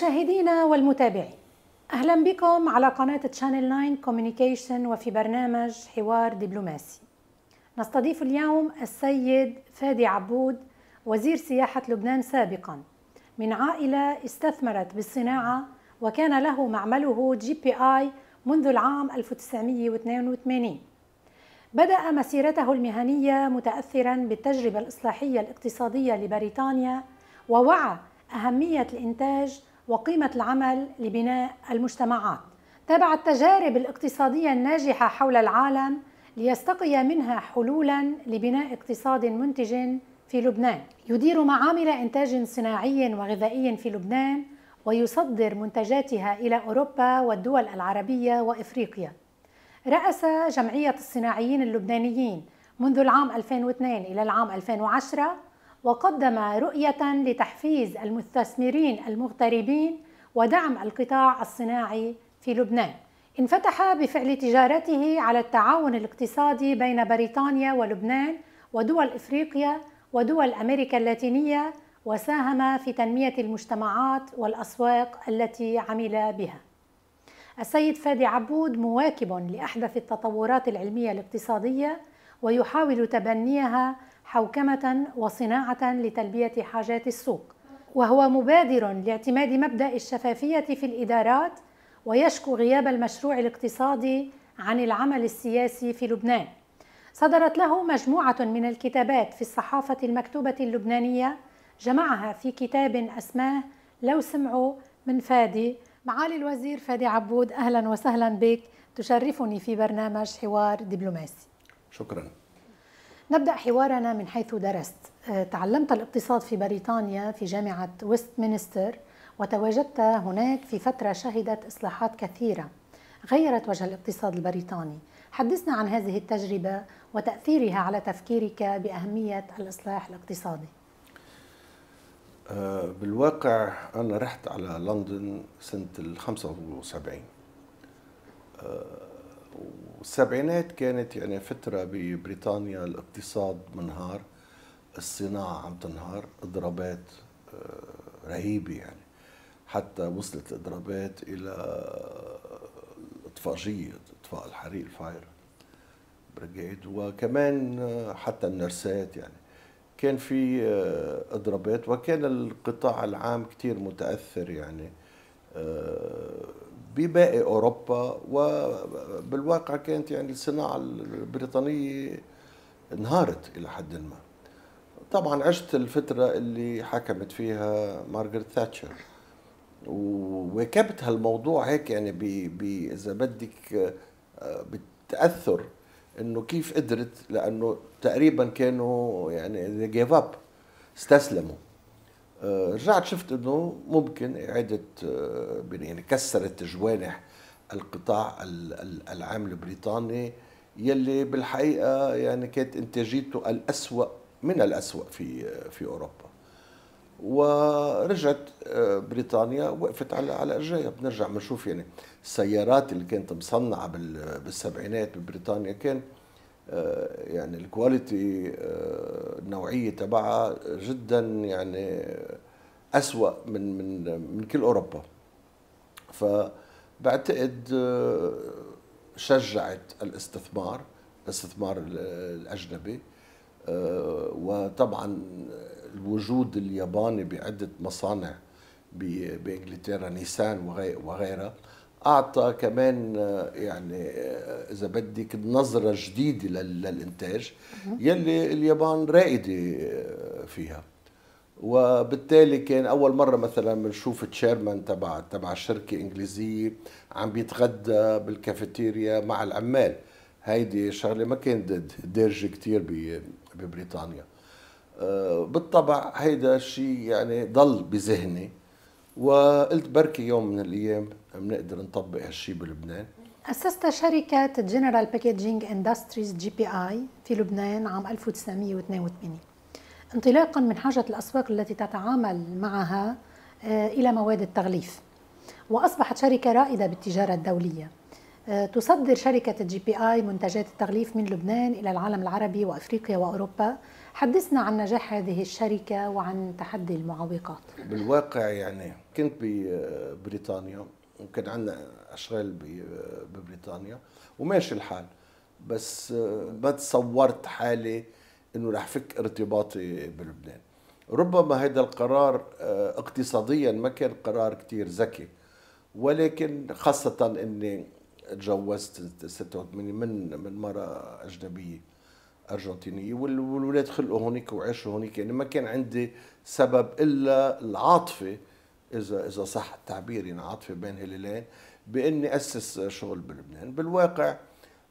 مشاهدينا والمتابعين. أهلا بكم على قناة Channel 9 Communication وفي برنامج حوار دبلوماسي. نستضيف اليوم السيد فادي عبود وزير سياحة لبنان سابقا. من عائلة استثمرت بالصناعة وكان له معمله GPI منذ العام 1982 بدأ مسيرته المهنية متأثرا بالتجربة الإصلاحية الاقتصادية لبريطانيا ووعى أهمية الإنتاج وقيمة العمل لبناء المجتمعات. تابع التجارب الاقتصادية الناجحة حول العالم ليستقي منها حلولا لبناء اقتصاد منتج في لبنان. يدير معامل إنتاج صناعي وغذائي في لبنان ويصدر منتجاتها إلى أوروبا والدول العربية وإفريقيا. رأس جمعية الصناعيين اللبنانيين منذ العام 2002 إلى العام 2010 وقدم رؤية لتحفيز المستثمرين المغتربين ودعم القطاع الصناعي في لبنان. انفتح بفعل تجارته على التعاون الاقتصادي بين بريطانيا ولبنان ودول إفريقيا ودول أمريكا اللاتينية وساهم في تنمية المجتمعات والأسواق التي عمل بها. السيد فادي عبود مواكب لأحدث التطورات العلمية الاقتصادية ويحاول تبنيها حوكمة وصناعة لتلبية حاجات السوق وهو مبادر لاعتماد مبدأ الشفافية في الإدارات ويشكو غياب المشروع الاقتصادي عن العمل السياسي في لبنان. صدرت له مجموعة من الكتابات في الصحافة المكتوبة اللبنانية جمعها في كتاب أسماه لو سمعوا من فادي معالي الوزير فادي عبود أهلا وسهلا بك. تشرفني في برنامج حوار دبلوماسي. شكرا. نبدأ حوارنا من حيث درست. تعلمت الاقتصاد في بريطانيا في جامعة ويست مينستر وتواجدت هناك في فترة شهدت إصلاحات كثيرة غيرت وجه الاقتصاد البريطاني. حدثنا عن هذه التجربة وتأثيرها على تفكيرك بأهمية الإصلاح الاقتصادي. بالواقع أنا رحت على لندن سنة ال 75 والسبعينات كانت يعني فترة ببريطانيا الاقتصاد منهار الصناعة عم تنهار اضرابات رهيبة يعني. حتى وصلت الاضرابات إلى الاطفاجية اطفاء الحريق الفاير بريجيد وكمان حتى النرسات يعني. كان في اضرابات وكان القطاع العام كتير متأثر يعني بباقي أوروبا وبالواقع كانت يعني الصناعة البريطانية انهارت إلى حد ما. طبعا عشت الفترة اللي حكمت فيها مارغريت ثاتشر وواكبت هالموضوع هيك يعني إذا بدك بالتأثر إنه كيف قدرت لأنه تقريبا كانوا يعني give up استسلموا. رجعت شفت إنه ممكن إعادة يعني كسرت جوانح القطاع العام البريطاني يلي بالحقيقة يعني كانت إنتاجيته الأسوأ من الأسوأ في في أوروبا. ورجعت بريطانيا وقفت على على اجريها بنرجع بنشوف يعني السيارات اللي كانت مصنعة بالسبعينات ببريطانيا كان يعني الكواليتي النوعية تبعها جدا يعني أسوأ من من من كل أوروبا. فبعتقد شجعت الاستثمار الاستثمار الأجنبي. وطبعا الوجود الياباني بعدة مصانع بإنجلترا نيسان وغيرها أعطى كمان يعني إذا بدك نظرة جديدة للإنتاج يلي اليابان رائدة فيها. وبالتالي كان أول مرة مثلا بنشوف تشيرمان تبع تبع شركة إنجليزية عم بيتغدى بالكافيتيريا مع العمال. هيدي شغلة ما كانت دارجة كثير ببريطانيا. بالطبع هيدا الشيء يعني ضل بذهني. وقلت بركي يوم من الأيام بنقدر نطبق هالشيء بلبنان. أسست شركة General Packaging Industries GPI في لبنان عام 1982 انطلاقا من حاجة الأسواق التي تتعامل معها إلى مواد التغليف. وأصبحت شركة رائدة بالتجارة الدولية. آه، تصدر شركة GPI منتجات التغليف من لبنان إلى العالم العربي وأفريقيا وأوروبا. حدثنا عن نجاح هذه الشركة وعن تحدي المعوقات. بالواقع يعني كنت ببريطانيا وكان عندنا أشغال ببريطانيا وماشي الحال. بس ما تصورت حالي إنه رح فك ارتباطي بلبنان. ربما هذا القرار آه، اقتصاديا ما كان قرار كتير ذكي. ولكن خاصة إني تجوزت 86 من من مرة أجنبية. أرجنتينية والولاد خلقوا هونيك وعاشوا هونيك. يعني ما كان عندي سبب إلا العاطفة. إذا إذا صح التعبير يعني عاطفة بين هلالين بإني أسس شغل بلبنان. بالواقع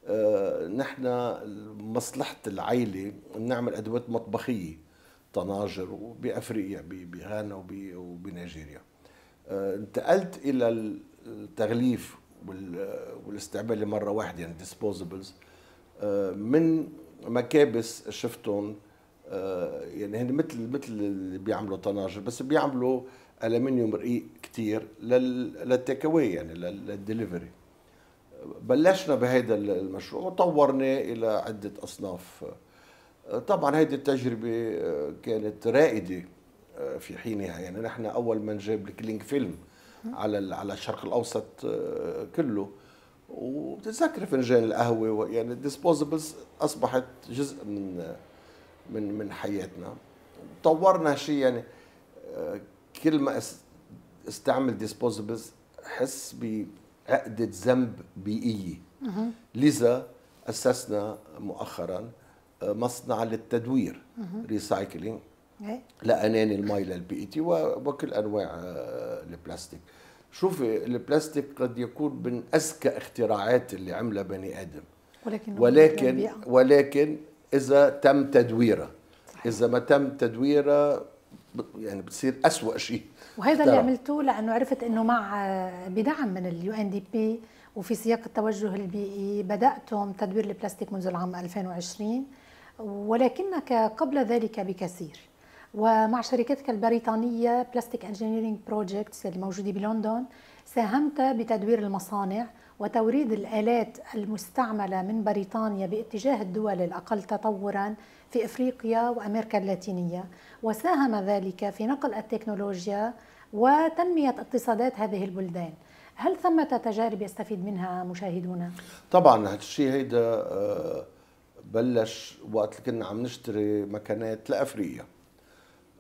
آه نحن مصلحة العائلة نعمل أدوات مطبخية طناجر وبأفريقيا بغانا وبنيجيريا. آه انتقلت إلى التغليف والاستعمال لمرة واحدة يعني ديسبوزبلز آه، من مكابس شفتهم آه، يعني هن مثل مثل اللي بيعملوا طناجر بس بيعملوا الومنيوم رقيق كثير لل take away يعني للدليفري. بلشنا بهذا المشروع وطورناه إلى عدة أصناف. آه، طبعا هذه التجربة كانت رائدة في حينها. يعني نحن أول من جاب ال cling film على على الشرق الأوسط آه، كله. وبتتذكر فنجان القهوة يعني ال disposables أصبحت جزء من من من حياتنا. طورنا شيء يعني آه، كل ما استعمل disposables حس بعقدة ذنب بيئية. لذا أسسنا مؤخرا آه، مصنع للتدوير recycling. لقناني المي لل PET وكل أنواع آه، البلاستيك. شوفي البلاستيك قد يكون من اذكى اختراعات اللي عملها بني آدم. ولكن ولكن ولكن إذا تم تدويره إذا ما تم تدويره يعني بتصير اسوء شيء. وهذا اللي عملته لأنه عرفت إنه مع بدعم من ال UNDP وفي سياق التوجه البيئي بدأتم تدوير البلاستيك منذ العام 2020 ولكنك قبل ذلك بكثير. ومع شركتك البريطانية Plastic Engineering Projects الموجودة بلندن ساهمت بتدوير المصانع وتوريد الآلات المستعملة من بريطانيا باتجاه الدول الأقل تطورا في إفريقيا وأمريكا اللاتينية. وساهم ذلك في نقل التكنولوجيا وتنمية اقتصادات هذه البلدان. هل ثمة تجارب يستفيد منها مشاهدونا؟ طبعا هذا الشيء هيدا آه، بلش وقت كنا عم نشتري مكانات لأفريقيا. آه،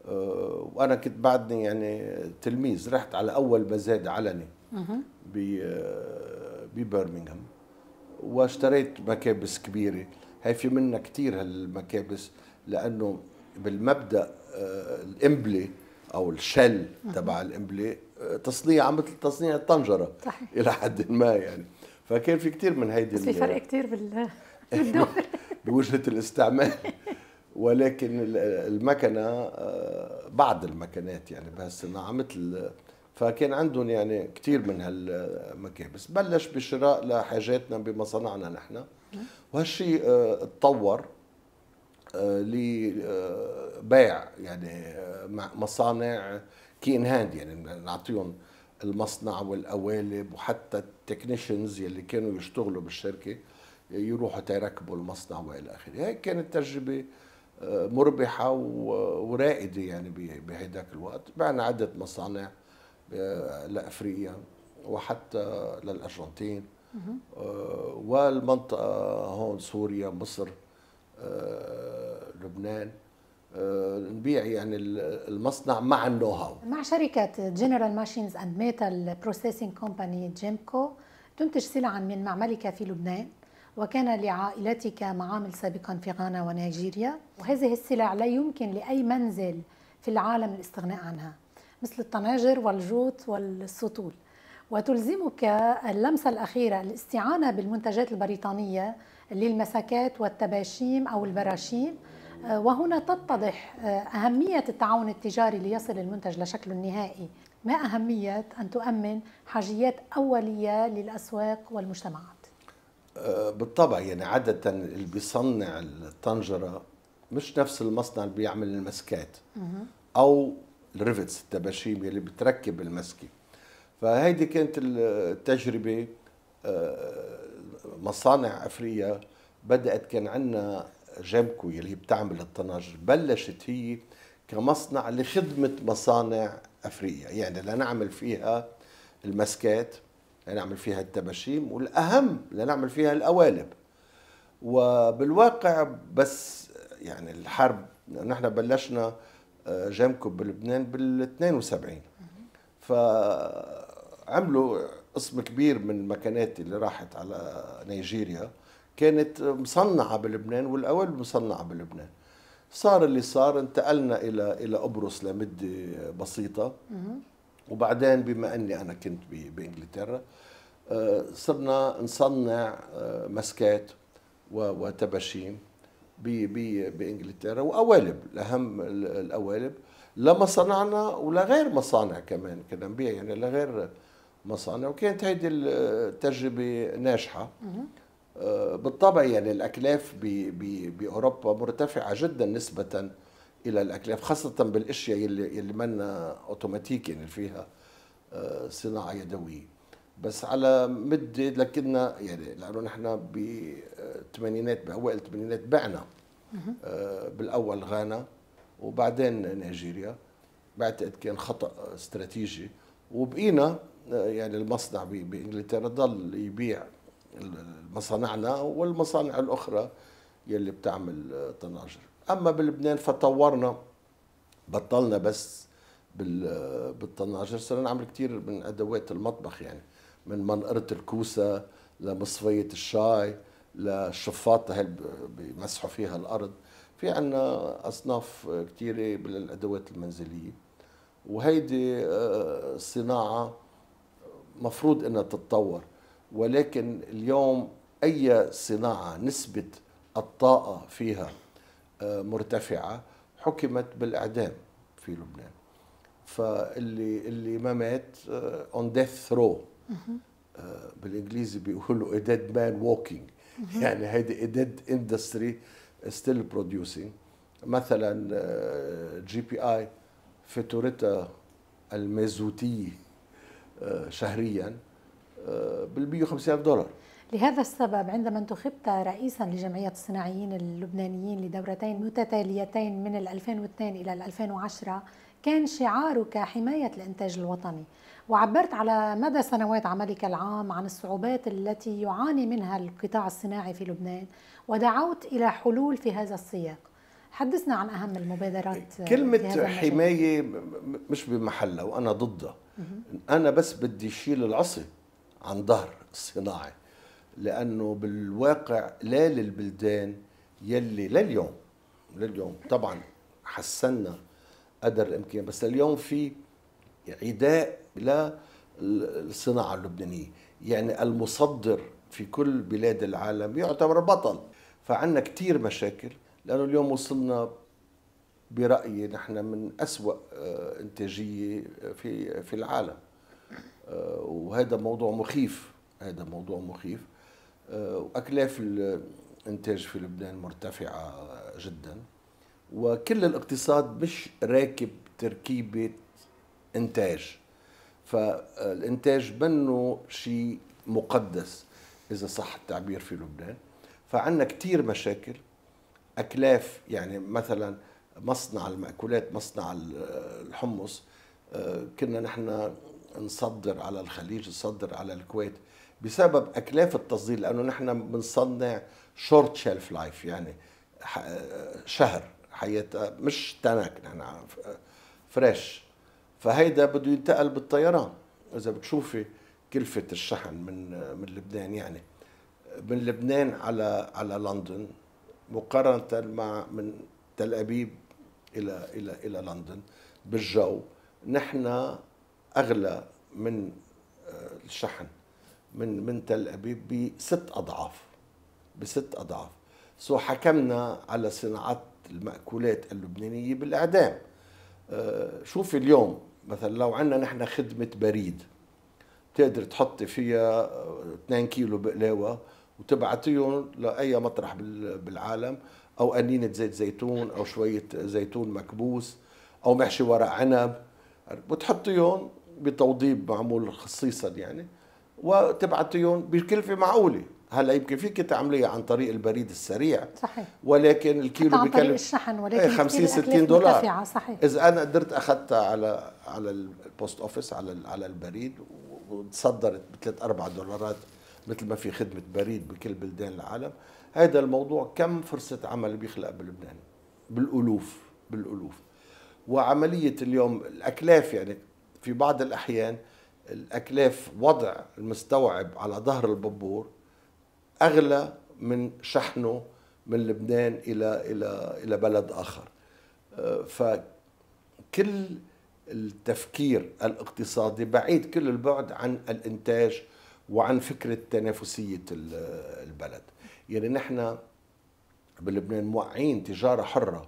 وأنا كنت بعدني يعني تلميذ رحت على أول مزاد علني آه، ببرمنغهام. واشتريت مكابس كبيرة. هاي في منها كثير هالمكابس لأنه بالمبدأ آه، الإمبلي أو الشل تبع الإمبلي تصنيع مثل تصنيع الطنجرة صحيح. إلى حد ما يعني. فكان في كثير من هيدي بس في فرق كثير بال بوجهة الاستعمال. ولكن المكنة آه، بعض المكنات يعني بهالصناعه مثل فكان عندهم يعني كثير من هالمكابس بلش بشراء لحاجاتنا بمصانعنا نحن. وهالشيء آه، تطور آه، لبيع يعني مصانع كين هاند يعني نعطيهم المصنع والقوالب وحتى التكنيشنز يلي كانوا يشتغلوا بالشركة يروحوا تيركبوا المصنع والى آخره. هيك كانت تجربه مربحة ورائدة يعني بهيداك الوقت بعنا عدة مصانع آه، لأفريقيا وحتى للأرجنتين. آه، والمنطقة هون سوريا مصر آه، لبنان. نبيع يعني المصنع مع ال know-how مع شركة General Machines and Metal Processing Company Gemco تنتج سلعا من معملك في لبنان. وكان لعائلتك معامل سابقا في غانا ونيجيريا؟ وهذه السلع لا يمكن لأي منزل في العالم الاستغناء عنها مثل الطناجر والجوت والسطول. وتلزمك اللمسة الأخيرة الاستعانة بالمنتجات البريطانية للمسكات والتباشيم أو البراشيم. وهنا تتضح أهمية التعاون التجاري ليصل المنتج لشكله النهائي ما أهمية أن تؤمن حاجيات أولية للأسواق والمجتمعات؟ بالطبع يعني عادة اللي بيصنع الطنجرة مش نفس المصنع اللي بيعمل المسكات. أو الريفتس التباشيم اللي بتركب المسكة. فهيدي كانت التجربة آه، مصانع افريقيا بدأت كان عندنا جامكو يلي بتعمل الطناجر بلشت هي كمصنع لخدمة مصانع افريقيا يعني لنعمل فيها المسكات. لنعمل فيها التباشيم والأهم لنعمل فيها القوالب وبالواقع بس يعني الحرب نحن بلشنا آه، جامكو بلبنان بال 72 فعملوا قسم كبير من المكانات اللي راحت على نيجيريا كانت مصنعة بلبنان والقوالب مصنعة بلبنان. صار اللي صار انتقلنا إلى إلى قبرص لمدة بسيطة. وبعدين بما اني أنا كنت بانجلترا آه، صرنا نصنع آه، مسكات وتباشيم بانجلترا وقوالب الأهم القوالب لمصانعنا ولغير مصانع كمان كنا نبيع يعني لغير مصانع. وكانت هيدي التجربه ناجحة. آه، بالطبع يعني الأكلاف بأوروبا مرتفعة جدا نسبة إلى الاكلاف خاصة بالأشياء اللي اللي منا أوتوماتيك يعني فيها آه، صناعة يدوية. بس على مده لكننا يعني لأنه نحن بالثمانينات بأوائل الثمانينات بعنا آه، بالأول غانا وبعدين نيجيريا. بعتقد كان خطأ استراتيجي. وبقينا يعني المصنع بإنجلترا ضل يبيع مصانعنا والمصانع الأخرى يلي بتعمل طناجر. أما بلبنان فطورنا. بطلنا بس بالطناجر صرنا نعمل كثير من أدوات المطبخ يعني من منقرة الكوسة لمصفية الشاي للشفاطه هي بيمسحوا فيها الأرض. في عنا أصناف كثيره بالأدوات المنزلية. وهيدي آه، مفروض إنها تتطور. ولكن اليوم أي صناعة نسبة الطاقة فيها مرتفعة حكمت بالإعدام في لبنان. فاللي اللي ما مات on death row بالإنجليزي بيقولوا a dead man walking. يعني هيدي a dead industry still producing. مثلا GPI فاتورتها المازوتية آه، شهريا آه، بال 150 ألف دولار. لهذا السبب عندما انتخبت رئيسا لجمعية الصناعيين اللبنانيين لدورتين متتاليتين من 2002 إلى 2010 كان شعارك حماية الإنتاج الوطني. وعبرت على مدى سنوات عملك العام عن الصعوبات التي يعاني منها القطاع الصناعي في لبنان ودعوت إلى حلول في هذا السياق. حدثنا عن أهم المبادرات كلمة حماية مش بمحلها وأنا ضدها. أنا بس بدي شيل العصي عن ظهر الصناعي. لأنه بالواقع لا للبلدان يلي لليوم لليوم. طبعا حسنا قدر الإمكان بس اليوم في عداء للصناعة اللبنانية. يعني المصدر في كل بلاد العالم يعتبر بطل. فعندنا كثير مشاكل لأنه اليوم وصلنا برأيي نحن من أسوأ آه، إنتاجية في في العالم. آه، وهذا موضوع مخيف هذا موضوع مخيف. آه، واكلاف الانتاج في لبنان مرتفعة جدا. وكل الاقتصاد مش راكب تركيبة إنتاج. فالإنتاج منه شيء مقدس إذا صح التعبير في لبنان. فعندنا كثير مشاكل. أكلاف يعني مثلا مصنع المأكولات مصنع الحمص. آه، كنا نحن نصدر على الخليج نصدر على الكويت. بسبب أكلاف التصدير لأنه نحن بنصنع short shelf life يعني شهر حياتها مش تنك نحن فريش فهيدا بده ينتقل بالطيران. إذا بتشوفي كلفة الشحن من من لبنان يعني من لبنان على على لندن مقارنة مع من تل أبيب إلى إلى إلى لندن بالجو نحن أغلى من آه، الشحن. من من تل أبيب بست أضعاف بست أضعاف. سو حكمنا على صناعات المأكولات اللبنانية بالإعدام. آه، شوفي اليوم مثلا لو عندنا نحن خدمة بريد بتقدر تحطي فيها 2 كيلو بقلاوة وتبعتيهم لأي مطرح بالعالم أو قنينة زيت زيتون أو شوية زيتون مكبوس أو محشي ورق عنب. وتحطيهم بتوضيب معمول خصيصا يعني. وتبعتيهم بكلفة معقولة. هلا يمكن فيك تعمليها عن طريق البريد السريع. صحيح. ولكن الكيلو عن طريق الشحن ولكن إيه 50 كتير 60 الأكلات دولار صحيح. إذا أنا قدرت أخذتها على على ال post office على على البريد وتصدرت بثلاث أربع دولارات مثل ما في خدمة بريد بكل بلدان العالم هذا الموضوع كم فرصة عمل بيخلق بلبنان؟ بالألوف بالألوف. وعملية اليوم الأكلاف يعني في بعض الأحيان الأكلاف وضع المستوعب على ظهر البابور أغلى من شحنه من لبنان إلى إلى إلى بلد آخر. آه، فكل التفكير الاقتصادي بعيد كل البعد عن الإنتاج وعن فكرة تنافسية ال- البلد. يعني نحن بلبنان موقعين تجارة حرة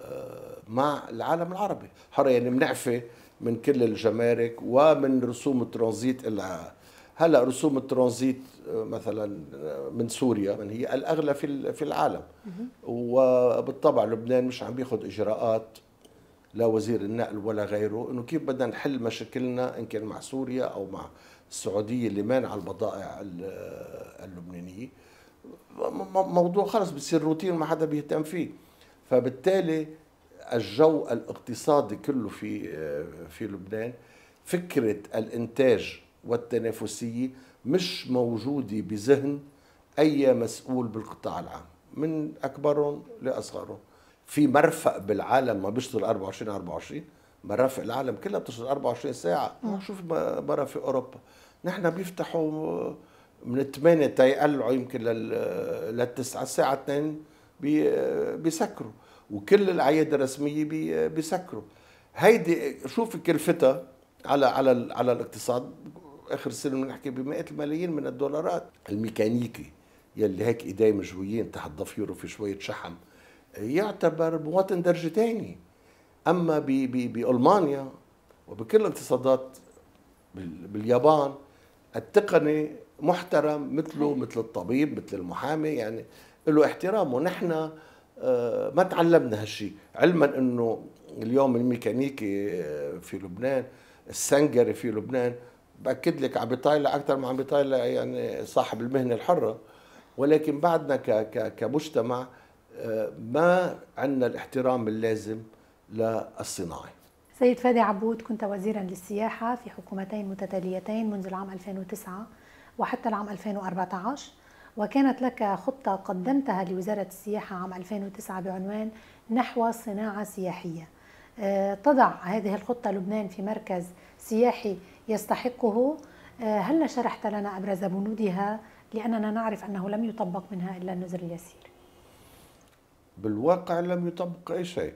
آه، مع العالم العربي. حرة يعني بنعفي من كل الجمارك ومن رسوم الترانزيت اللي هلا رسوم الترانزيت آه، مثلا آه، من سوريا من هي الأغلى في في العالم. وبالطبع لبنان مش عم بياخذ إجراءات لا وزير النقل ولا غيره إنه كيف بدنا نحل مشاكلنا إن كان مع سوريا أو مع السعودية اللي مانعة البضائع ال- اللبنانية. موضوع خلص بصير روتين ما حدا بيهتم فيه. فبالتالي الجو الاقتصادي كله في في لبنان فكرة الإنتاج والتنافسية مش موجودة بذهن أي مسؤول بالقطاع العام من أكبرهم لأصغرهم. في مرفق بالعالم ما بيشتغل 24 24 مرافق العالم كلها بتشتغل 24 ساعة شوف م- مرافق أوروبا. نحن بيفتحوا من 8 تيقلعوا يمكن لل للتسعة الساعة 2 بي- بيسكروا. وكل الأعياد الرسمية بي- بيسكروا. هيدي شوفي كلفتها على على على الاقتصاد. آخر السنة بنحكي بمئات الملايين من الدولارات. الميكانيكي يلي هيك ايديه مجويين تحت ضفيره في شوية شحم يعتبر مواطن درجة ثانية أما بألمانيا وبكل الاقتصادات بال- باليابان التقني محترم مثله مثل الطبيب مثل المحامي يعني له احترامه نحن ما تعلمنا هالشيء علما إنه اليوم الميكانيكي آه، في لبنان السنجري في لبنان بأكد لك عم بيطالع أكثر ما عم بيطالع يعني صاحب المهنة الحرة. ولكن بعدنا ك ك كمجتمع آه، ما عندنا الاحترام اللازم للصناعة. سيد فادي عبود كنت وزيرا للسياحة في حكومتين متتاليتين منذ العام 2009 وحتى العام 2014 وكانت لك خطة قدمتها لوزارة السياحة عام 2009 بعنوان نحو صناعة سياحية. آه، تضع هذه الخطة لبنان في مركز سياحي يستحقه. آه، هل شرحت لنا أبرز بنودها؟ لأننا نعرف أنه لم يطبق منها إلا النزر اليسير. بالواقع لم يطبق أي شيء.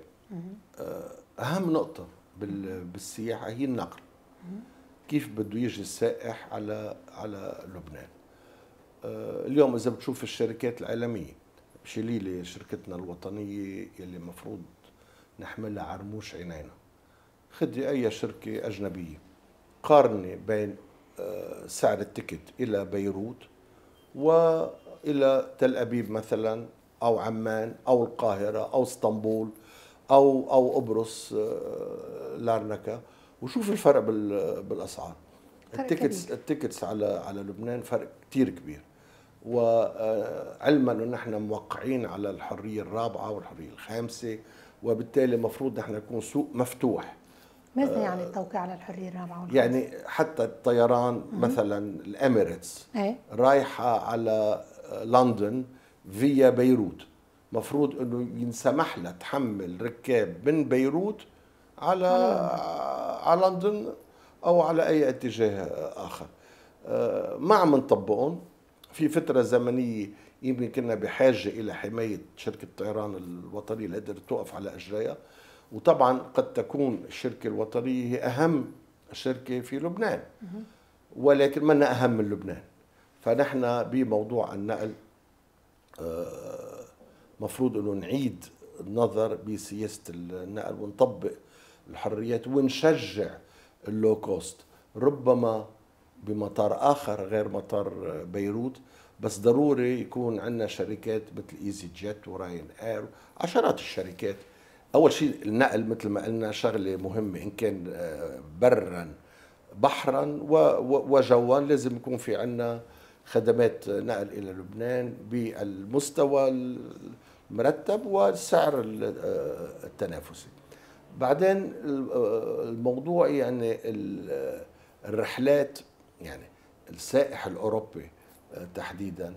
آه، أهم نقطة بال- بالسياحة هي النقل. كيف بده يجي السائح على على لبنان؟ اليوم إذا بتشوف الشركات العالمية لي شركتنا الوطنية يلي المفروض نحملها عرموش عينينا. خدي أي شركة أجنبية. قارني بين آه، سعر التكت إلى بيروت والى تل أبيب مثلا أو عمان أو القاهرة أو اسطنبول أو أو قبرص آه، لارنكا. وشوف الفرق بال- بالأسعار. ال tickets. ال tickets على على لبنان فرق كتير كبير. وعلما إنه نحن موقعين على الحرية الرابعة والحرية الخامسة وبالتالي المفروض نحن نكون سوق مفتوح. ماذا يعني التوقيع على الحرية الرابعة والخامسة؟ يعني حتى الطيران مثلا ال Emirates إيه. رايحة على لندن via بيروت. مفروض إنه ينسمح لها تحمل ركاب من بيروت على على لندن أو على أي اتجاه آخر. آه، ما عم نطبقهم. في فترة زمنية يمكن كنا بحاجة إلى حماية شركة الطيران الوطنية اللي قدرت توقف على أجريها. وطبعا قد تكون الشركة الوطنية هي أهم شركة في لبنان. ولكن منا أهم من لبنان. فنحن بموضوع النقل آه، مفروض إنه نعيد النظر بسياسة النقل ونطبق الحريات ونشجع ال low cost. ربما بمطار آخر غير مطار بيروت بس ضروري يكون عندنا شركات مثل easyJet و Ryanair عشرات الشركات. أول شيء النقل مثل ما قلنا شغلة مهمة إن كان آه، برا بحرا وجوا لازم يكون في عندنا خدمات نقل إلى لبنان بالمستوى المرتب والسعر التنافسي. بعدين الموضوع يعني الرحلات يعني السائح الأوروبي تحديدا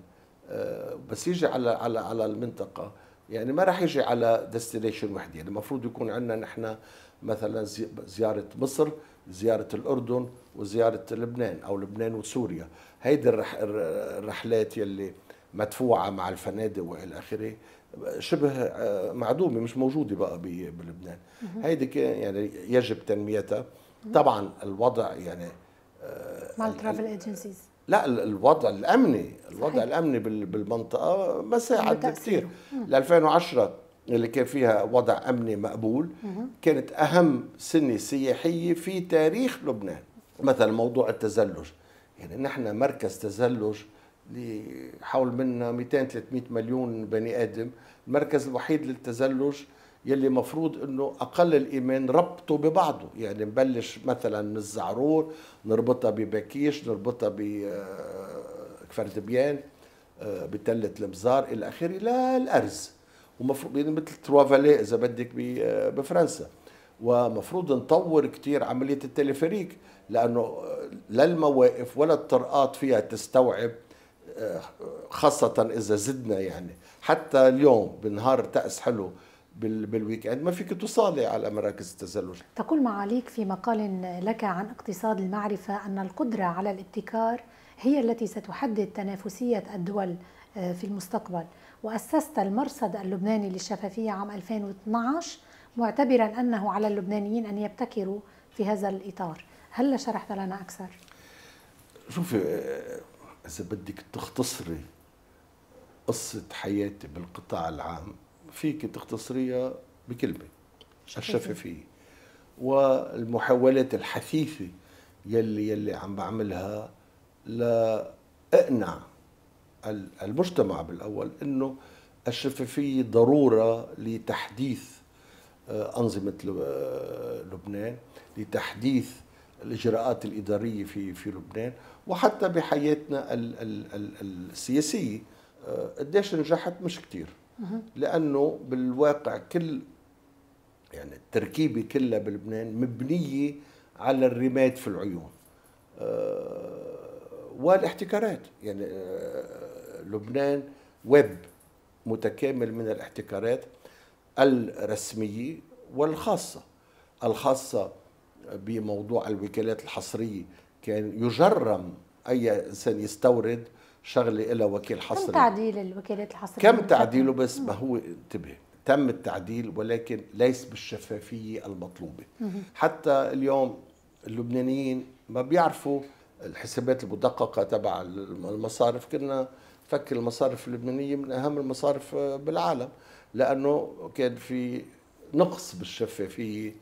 بس يجي على على على المنطقة. يعني ما راح يجي على ديستنيشن وحده يعني المفروض يكون عندنا نحن مثلا زيارة مصر زيارة الأردن وزيارة لبنان أو لبنان وسوريا. هيدي الرحلات يلي مدفوعة مع الفنادق وإلى آخره. شبه آه، معدومة مش موجودة بقى بلبنان. هيدي يعني يجب تنميتها. طبعا الوضع يعني آه، مع الترافل ايجنسيز لا الوضع الأمني الوضع صحيح. الأمني بالمنطقة ما ساعد كثير ل 2010 اللي كان فيها وضع أمني مقبول كانت أهم سنة سياحية في تاريخ لبنان. مثلا موضوع التزلج. يعني نحن مركز تزلج حول منا 200 300 مليون بني آدم. المركز الوحيد للتزلج يلي مفروض إنه أقل الإيمان ربطه ببعضه. يعني نبلش مثلا من الزعرور نربطها ببكيش نربطها بكفر دبيان آه، بتلة المزار إلى آخره للارز ومفروض يعني مثل تروافالي إذا بدك آه، بفرنسا. ومفروض نطور كثير عملية التلفريك لأنه لا المواقف ولا الطرقات فيها تستوعب آه، خاصة إذا زدنا يعني. حتى اليوم بنهار تأس حلو بالويك ما فيك تصالي على مراكز التزلج تقول معاليك في مقال لك عن اقتصاد المعرفة أن القدرة على الابتكار هي التي ستحدد تنافسية الدول آه، في المستقبل. وأسست المرصد اللبناني للشفافية عام 2012 معتبرا أنه على اللبنانيين أن يبتكروا في هذا الإطار. هل شرحت لنا أكثر؟ شوفي آه، إذا بدك تختصري قصة حياتي بالقطاع العام فيك تختصريها بكلمة الشفافية. والمحاولات الحثيثة يلي يلي عم بعملها لأقنع المجتمع بالأول أنه الشفافية ضرورة لتحديث آه، أنظمة آه، لبنان لتحديث الإجراءات الإدارية في في لبنان وحتى بحياتنا السياسية. آه، قديش نجحت؟ مش كتير. لأنه بالواقع كل يعني التركيبه كلها بلبنان مبنيه على الرماد في العيون. آه، والاحتكارات. يعني آه، لبنان ويب متكامل من الاحتكارات الرسمية والخاصة. الخاصة بموضوع الوكالات الحصرية. كان يجرم أي إنسان يستورد شغله لها وكيل حصري. كم تعديل الوكالات الحصرية؟ كم تعديله بس ما هو انتبه. تم التعديل ولكن ليس بالشفافية المطلوبة. حتى اليوم اللبنانيين ما بيعرفوا الحسابات المدققة تبع المصارف. كنا فك المصارف اللبنانية من أهم المصارف بالعالم لأنه كان في نقص بالشفافية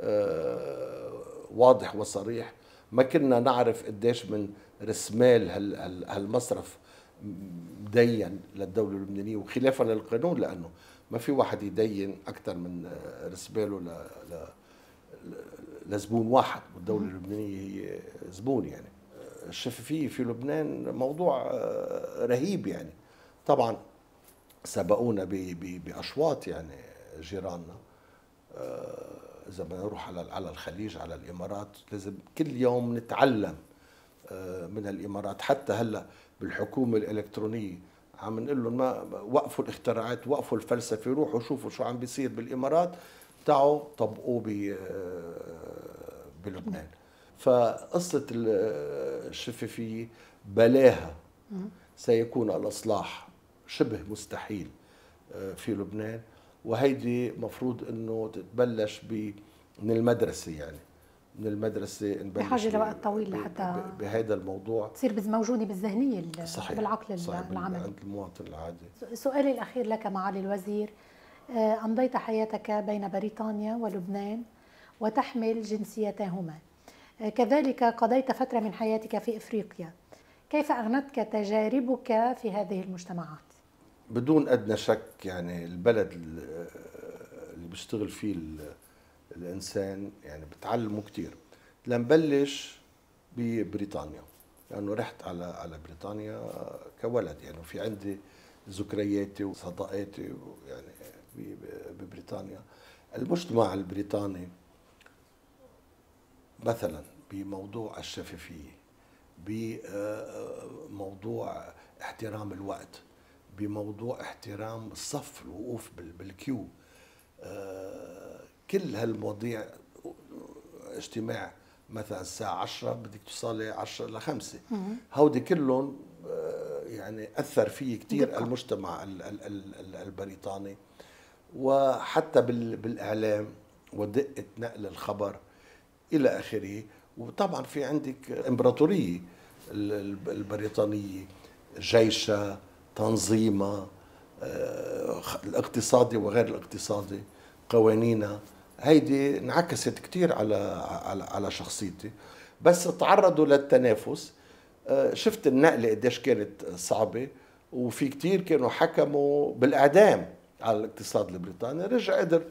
آه، واضح وصريح. ما كنا نعرف قديش من رسمال هالمصرف مدين للدولة اللبنانية وخلافا للقانون لأنه ما في واحد يدين أكثر من رسماله ل... ل... لزبون واحد والدولة اللبنانية هي زبون يعني. الشفافية في لبنان موضوع آه، رهيب يعني. طبعا سبقونا بأشواط يعني جيراننا آه، إذا بدنا نروح على على الخليج على الإمارات لازم كل يوم نتعلم من الإمارات. حتى هلا بالحكومة الإلكترونية عم نقول لهم وقفوا الاختراعات وقفوا الفلسفة روحوا شوفوا شو عم بيصير بالإمارات. تعوا طبقوه آه، بلبنان. فقصة الشفافية بلاها سيكون الإصلاح شبه مستحيل آه، في لبنان. وهيدي مفروض إنه تتبلش من المدرسة يعني. من المدرسة نبلش بحاجه لوقت طويل لحتى بهذا الموضوع. تصير موجوده بالذهنية صحيح بالعقل صحيح العملي عند المواطن العادي. سؤالي الأخير لك معالي الوزير آه، أمضيت حياتك بين بريطانيا ولبنان وتحمل جنسيتهما آه، كذلك قضيت فترة من حياتك في إفريقيا. كيف أغنتك تجاربك في هذه المجتمعات؟ بدون أدنى شك يعني البلد اللي بيشتغل فيه الإنسان يعني بتعلمه كثير لنبلش ببريطانيا لأنه رحت على على بريطانيا كولد. يعني في عندي ذكرياتي وصداقاتي يعني ببريطانيا. المجتمع البريطاني مثلا بموضوع الشفافية بموضوع احترام الوقت بموضوع احترام الصف الوقوف بالكيو. كل هالمواضيع اجتماع مثلا الساعة 10 بدك توصلي 10 ل 5 هودي كلهم آه، يعني أثر فيه كثير المجتمع البريطاني. وحتى بالإعلام ودقة نقل الخبر إلى آخره. وطبعا في عندك إمبراطورية البريطانية جيشها تنظيمها آه، الاقتصادي وغير الاقتصادي قوانينها. هيدي انعكست كثير على على على شخصيتي. بس تعرضوا للتنافس. آه، شفت النقلة قديش كانت صعبة وفي كثير كانوا حكموا بالإعدام على الاقتصاد البريطاني. رجع قدر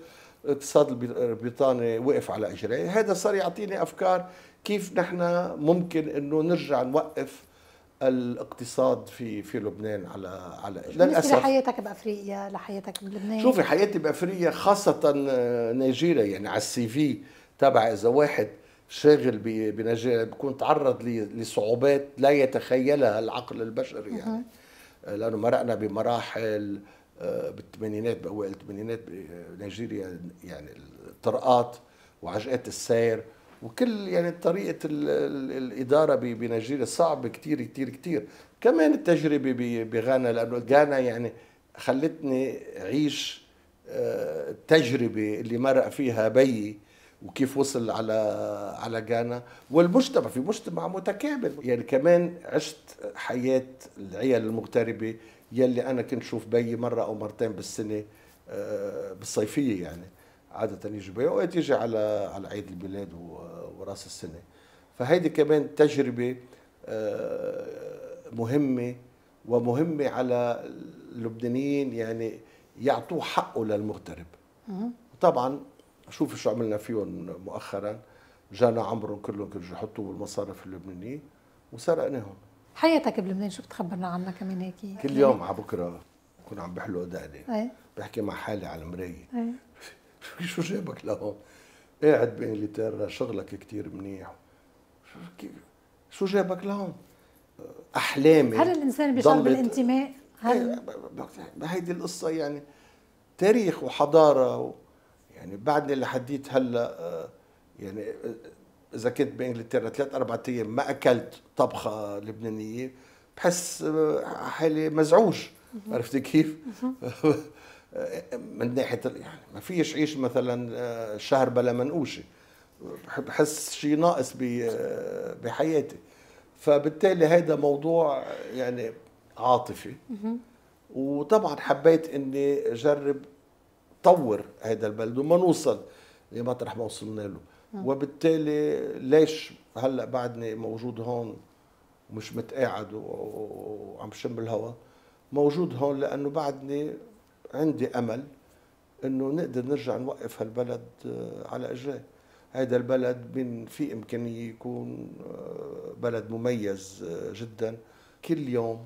الاقتصاد البريطاني وقف على اجريه هذا صار يعطيني أفكار كيف نحن ممكن إنه نرجع نوقف الاقتصاد في في لبنان على على للاسف لحياتك بأفريقيا لحياتك بلبنان؟ شوفي حياتي بأفريقيا خاصة نيجيريا يعني على السي في تبع إذا واحد شاغل بنيجيريا بيكون تعرض لصعوبات لا يتخيلها العقل البشري يعني. لأنه مرقنا بمراحل آه، بالثمانينات بأوائل الثمانينات بنيجيريا يعني الطرقات وعجقات السير. وكل يعني طريقة الإدارة بنيجيريا صعبه كثير كثير كثير كمان التجربة بغانا لأنه غانا يعني خلتني أعيش التجربة آه، اللي مرق فيها بيي وكيف وصل على على غانا. والمجتمع في مجتمع متكامل. يعني كمان عشت حياة العيال المغتربة يلي أنا كنت شوف بيي مرة أو مرتين بالسنة آه، بالصيفية يعني. عادة يجي بي اوقات يجي على على عيد الميلاد وراس السنة. فهيدي كمان تجربة آه، مهمة ومهمة على اللبنانيين يعني يعطوه حقه للمغترب. طبعا شوفوا شو عملنا فيهم مؤخرا. جانا عمرهم كلهم كانوا يحطوا بالمصارف اللبنانية وسرقناهم. حياتك بلبنان شو بتخبرنا عنها كمان هيك؟ كل يوم على بكرة بكون عم بحلق دقني بحكي مع حالي على المراية. شو جابك لهون؟ قاعد بانجلترا شغلك كتير منيح. شو جابك لهون؟ أحلامي هل الإنسان بيشعر بالانتماء؟ هل هيدي القصة يعني تاريخ وحضارة و يعني بعدني لحديت هلأ آه، يعني إذا كنت بانجلترا ثلاث أربع أيام ما أكلت طبخة لبنانية بحس آه، حالي مزعوج. عرفتي كيف؟ من ناحية يعني ما فيش عيش مثلا آه، شهر بلا منقوشه بحس شيء ناقص آه، بحياتي. فبالتالي هذا موضوع يعني عاطفي. وطبعا حبيت إني أجرب طور هذا البلد وما نوصل لمطرح ما وصلنا له. وبالتالي ليش هلأ بعدني موجود هون ومش متقاعد وعم شم الهواء موجود هون لأنه بعدني عندي أمل إنه نقدر نرجع نوقف هالبلد آه، على اجريه هذا البلد من في إمكانية يكون آه، بلد مميز آه، جدا. كل يوم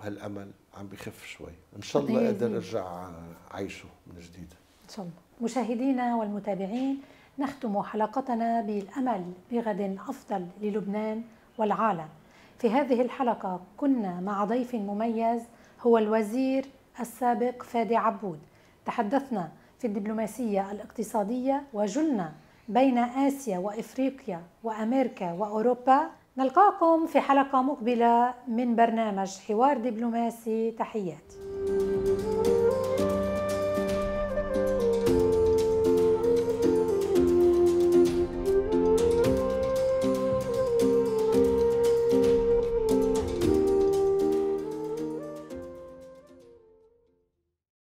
هالأمل عم بخف شوي. إن شاء الله أقدر أرجع عيشه من جديد. إن شاء الله. مشاهدينا والمتابعين نختم حلقتنا بالأمل بغد أفضل للبنان والعالم. في هذه الحلقة كنا مع ضيف مميز هو الوزير السابق فادي عبود. تحدثنا في الدبلوماسية الاقتصادية وجلنا بين آسيا وإفريقيا وأمريكا وأوروبا. نلقاكم في حلقة مقبلة من برنامج حوار دبلوماسي. تحياتي